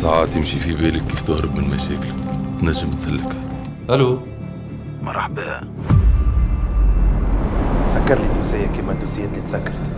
ساعات يمشي في بالك كيف تهرب من مشاكلك تنجم تسلكها. ألو؟ مرحبا. سكر لي دوسية كيما الدوسيات اللي تسكرت.